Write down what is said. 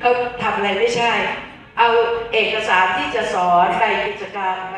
เขาทำอะไรไม่ใช่ เอาเอกสารที่จะสอนใบกิจการใบ